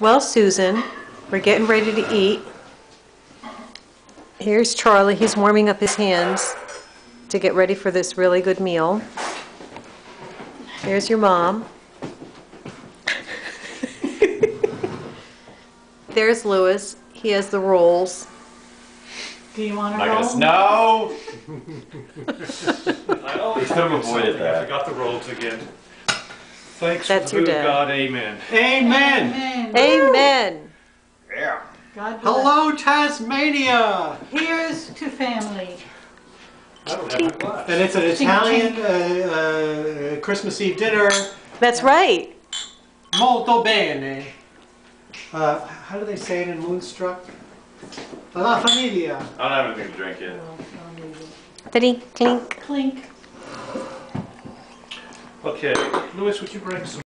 Well, Susan, we're getting ready to eat. Here's Charlie, he's warming up his hands to get ready for this really good meal. Here's your mom. There's Louis, he has the rolls. Do you want to Not roll? gonna, no! I always Could have forget avoided something. I that. forgot the rolls again. Thanks That's for your dad. God, amen. Amen. Amen. Amen. Yeah. God bless. Hello, Tasmania. Here's to family. I don't have a. And it's an Italian uh, uh, Christmas Eve dinner. That's right. Molto bene. Uh, how do they say it in Moonstruck? La familia. I don't have anything to drink yet. Clink, clink. Clink. Okay, Louis, would you bring some